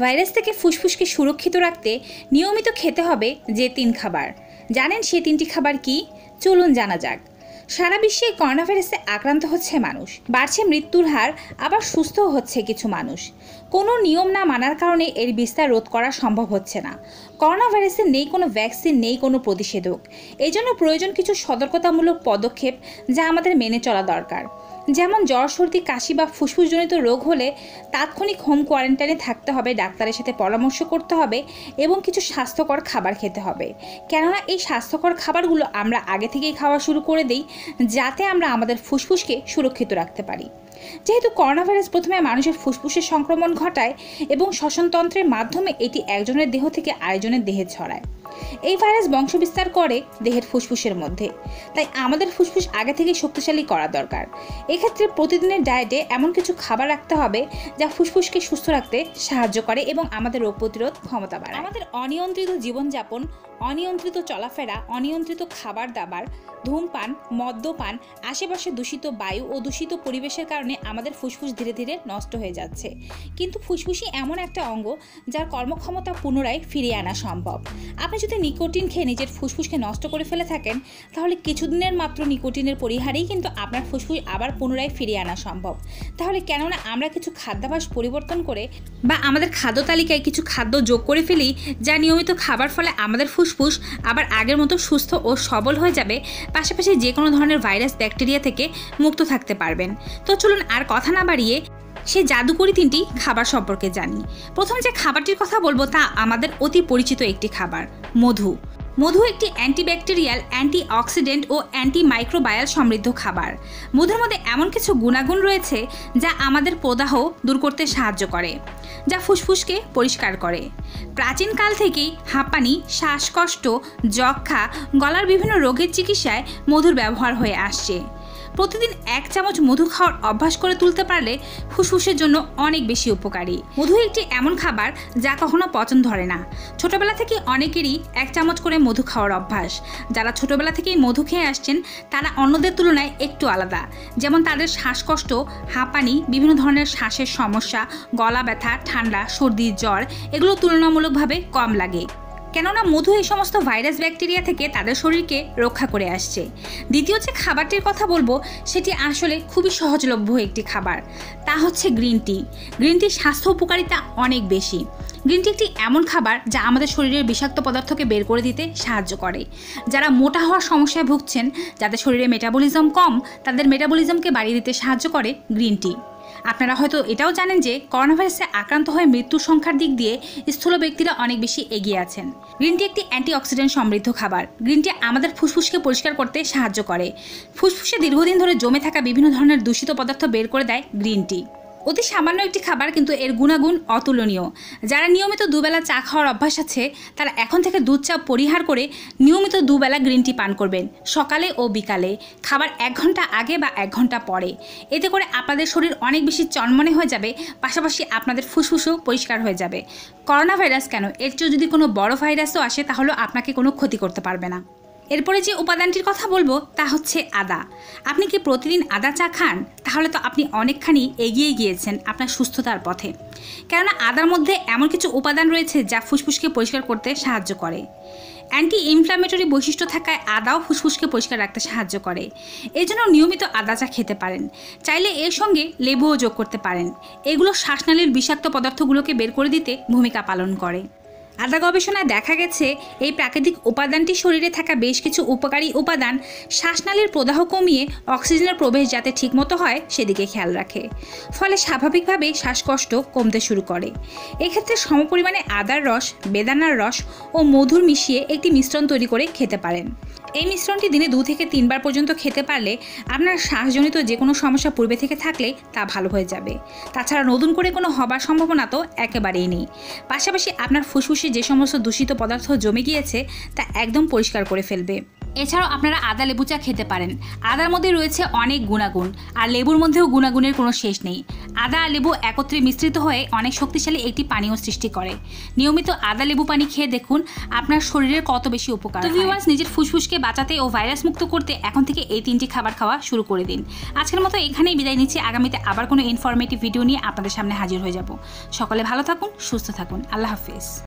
Virus থেকে ফুসফুসকে সুরক্ষিত রাখতে নিয়মিত খেতে হবে যে তিন খাবার। জানেন সে তিনটি খাবার কি? চলুন জানা যাক। সারা বিশ্বে করোনা ভাইরাসে আক্রান্ত হচ্ছে মানুষ। বাড়ছে মৃত্যুর হার, আবার সুস্থও হচ্ছে কিছু মানুষ। কোনো নিয়ম না মানার কারণে এর বিস্তার রোধ করা সম্ভব হচ্ছে না। করোনা ভাইরাসের নেই কোনো ভ্যাকসিন, নেই কোনো প্রতিষেধক। এই জন্য প্রয়োজন কিছু সতর্কতামূলক পদক্ষেপ যা আমাদের মেনে চলা দরকার। যেমন জ্বর, সর্দি, কাশি বা ফুসফুসজনিত রোগ হলে তাৎক্ষণিক হোম কোয়ারেন্টাইনে থাকতে হবে, ডাক্তারের সাথে পরামর্শ করতে হবে এবং কিছু স্বাস্থ্যকর খাবার খেতে হবে। কেননা এই স্বাস্থ্যকর খাবারগুলো আমরা আগে থেকেই খাওয়া শুরু করে দিই, যাতে আমরা আমাদের ফুসফুসকে সুরক্ষিত রাখতে পারি। যেহেতু করোনা ভাইরাস প্রথমে মানুষের ফুসফুসের সংক্রমণ ঘটায় এবং শ্বসনতন্ত্রের মাধ্যমে এটি একজনের দেহ থেকে আরেকজনের দেহে ছড়ায়। এই ভাইরাস বংশবিস্তার করে দেহের ফুসফুসের মধ্যে। তাই আমাদের ফুসফুস আগে থেকে শক্তিশালী করা দরকার। এক্ষেত্রে প্রতিদিনের ডায়েটে এমন কিছু খাবার রাখতে হবে যা ফুসফুসকে সুস্থ রাখতে সাহায্য করে এবং আমাদের রোগ প্রতিরোধ ক্ষমতা বাড়ায়। আমাদের অনিয়ন্ত্রিত জীবনযাপন, অনিয়ন্ত্রিত চলাফেরা, অনিয়ন্ত্রিত খাবার দাবার ধূমপান, মদ্যপান, আশেপাশে দূষিত বায়ু ও দূষিত পরিবেশের কারণে আমাদের ফুসফুস ধীরে ধীরে নষ্ট হয়ে যাচ্ছে। কিন্তু ফুসফুসই এমন একটা অঙ্গ যার কর্মক্ষমতা পুনরায় ফিরিয়ে আনা সম্ভব। আপনি যদি নিকোটিন খেয়ে নিজের ফুসফুসকে নষ্ট করে ফেলে থাকেন, তাহলে কিছুদিনের মাত্র নিকোটিনের পরিহারেই কিন্তু আপনার ফুসফুস আবার পুনরায় ফিরিয়ে আনা সম্ভব। তাহলে কেননা আমরা কিছু খাদ্যাভাস পরিবর্তন করে বা আমাদের খাদ্য তালিকায় কিছু খাদ্য যোগ করে ফেলি, যা নিয়মিত খাবার ফলে আমাদের ফুসফুস আবার আগের মতো সুস্থ ও সবল হয়ে যাবে, পাশাপাশি যে কোনো ধরনের ভাইরাস, ব্যাকটেরিয়া থেকে মুক্ত থাকতে পারবেন। তো চলুন আর কথা না বাড়িয়ে সে জাদুকরি তিনটি খাবার সম্পর্কে জানি। প্রথম যে খাবারটির কথা বলব তা আমাদের অতি পরিচিত একটি খাবার, মধু। মধু একটি অ্যান্টিব্যাকটেরিয়াল অ্যান্টি অক্সিডেন্ট ও অ্যান্টি মাইক্রোবায়াল সমৃদ্ধ খাবার। মধুর মধ্যে এমন কিছু গুণাগুণ রয়েছে যা আমাদের প্রদাহ দূর করতে সাহায্য করে, যা ফুসফুসকে পরিষ্কার করে। প্রাচীনকাল থেকেই হাঁপানি, শ্বাসকষ্ট যক্ষা গলার বিভিন্ন রোগের চিকিৎসায় মধুর ব্যবহার হয়ে আসছে। প্রতিদিন এক চামচ মধু খাওয়ার অভ্যাস করে তুলতে পারলে ফুসফুসের জন্য অনেক বেশি উপকারী। মধু একটি এমন খাবার যা কখনো পচন ধরে না। ছোটবেলা থেকে অনেকেরই এক চামচ করে মধু খাওয়ার অভ্যাস। যারা ছোটবেলা থেকেই মধু খেয়ে আসছেন, তারা অন্যদের তুলনায় একটু আলাদা। যেমন তাদের শ্বাসকষ্ট, হাঁপানি, বিভিন্ন ধরনের শ্বাসের সমস্যা গলা ব্যথা ঠান্ডা সর্দি জ্বর, এগুলো তুলনামূলকভাবে কম লাগে। কেননা মধু এই সমস্ত ভাইরাস ব্যাকটেরিয়া থেকে তাদের শরীরকে রক্ষা করে আসছে। দ্বিতীয় যে খাবারটির কথা বলব, সেটি আসলে খুবই সহজলভ্য একটি খাবার। তা হচ্ছে গ্রিন টি। গ্রিন টির স্বাস্থ্য উপকারিতা অনেক বেশি। গ্রিন টি একটি এমন খাবার যা আমাদের শরীরের বিষাক্ত পদার্থকে বের করে দিতে সাহায্য করে। যারা মোটা হওয়ার সমস্যায় ভুগছেন, যাদের শরীরে মেটাবলিজম কম, তাদের মেটাবলিজমকে বাড়িয়ে দিতে সাহায্য করে গ্রিন টি। আপনারা হয়তো এটাও জানেন যে করোনা ভাইরাসে আক্রান্ত হয়ে মৃত্যুর সংখ্যার দিক দিয়ে স্থূল ব্যক্তিরা অনেক বেশি এগিয়ে আছেন। গ্রিন টি একটি অ্যান্টিঅক্সিডেন্ট সমৃদ্ধ খাবার। গ্রিন টি আমাদের ফুসফুসকে পরিষ্কার করতে সাহায্য করে। ফুসফুসে দীর্ঘদিন ধরে জমে থাকা বিভিন্ন ধরনের দূষিত পদার্থ বের করে দেয় গ্রিন টি। অতি সামান্য একটি খাবার কিন্তু এর গুণাগুণ অতুলনীয়। যারা নিয়মিত দুবেলা চা খাওয়ার অভ্যাস আছে, তারা এখন থেকে দুধ চা পরিহার করে নিয়মিত দুবেলা গ্রিন টি পান করবেন, সকালে ও বিকালে। খাবার এক ঘণ্টা আগে বা এক ঘণ্টা পরে। এতে করে আপনাদের শরীর অনেক বেশি চনমনে হয়ে যাবে, পাশাপাশি আপনাদের ফুসফুসও পরিষ্কার হয়ে যাবে। করোনা ভাইরাস কেন? এর চেয়েও যদি কোনো বড় ভাইরাসও আসে তাহলে আপনাকে কোনো ক্ষতি করতে পারবে না। এরপরে যে উপাদানটির কথা বলব, তা হচ্ছে আদা। আপনি কি প্রতিদিন আদা চা খান? তাহলে তো আপনি অনেকখানি এগিয়ে গিয়েছেন আপনার সুস্থতার পথে। কেননা আদার মধ্যে এমন কিছু উপাদান রয়েছে যা ফুসফুসকে পরিষ্কার করতে সাহায্য করে। অ্যান্টি ইনফ্ল্যামেটরি বৈশিষ্ট্য থাকায় আদাও ফুসফুসকে পরিষ্কার রাখতে সাহায্য করে। এই জন্য নিয়মিত আদা চা খেতে পারেন। চাইলে এর সঙ্গে লেবুও যোগ করতে পারেন। এগুলো শ্বাসনালীর বিষাক্ত পদার্থগুলোকে বের করে দিতে ভূমিকা পালন করে। আদা গবেষণায় দেখা গেছে, এই প্রাকৃতিক উপাদানটি শরীরে থাকা বেশ কিছু উপকারী উপাদান শ্বাসনালীর প্রদাহ কমিয়ে অক্সিজেনের প্রবেশ যাতে ঠিকমতো হয় সেদিকে খেয়াল রাখে। ফলে স্বাভাবিকভাবেই শ্বাসকষ্ট কমতে শুরু করে। এক্ষেত্রে সমপরিমাণে আদার রস, বেদানার রস ও মধুর মিশিয়ে একটি মিশ্রণ তৈরি করে খেতে পারেন। এই মিশ্রণটি দিনে দু থেকে তিনবার পর্যন্ত খেতে পারলে আপনার শ্বাসজনিত যে কোনো সমস্যা পূর্বে থেকে থাকলে তা ভালো হয়ে যাবে। তাছাড়া নতুন করে কোনো হবার সম্ভাবনা তো একেবারেই নেই। পাশাপাশি আপনার ফুসফুসে যে সমস্ত দূষিত পদার্থ জমে গিয়েছে তা একদম পরিষ্কার করে ফেলবে। এছাড়াও আপনারা আদা লেবু চা খেতে পারেন। আদার মধ্যে রয়েছে অনেক গুণাগুণ আর লেবুর মধ্যেও গুণাগুণের কোনো শেষ নেই। আদা আর লেবু একত্রে মিশ্রিত হয়ে অনেক শক্তিশালী একটি পানীয় সৃষ্টি করে। নিয়মিত আদা লেবু পানি খেয়ে দেখুন আপনার শরীরের কত বেশি উপকার তো ভিউয়ার্স নিজের ফুসফুসকে বাঁচাতে ও ভাইরাস মুক্ত করতে এখন থেকে এই তিনটি খাবার খাওয়া শুরু করে দিন। আজকের মতো এখানেই বিদায় নিচ্ছি। আগামীতে আবার কোনো ইনফরমেটিভ ভিডিও নিয়ে আপনাদের সামনে হাজির হয়ে যাব। সকলে ভালো থাকুন সুস্থ থাকুন। আল্লাহ হাফিজ।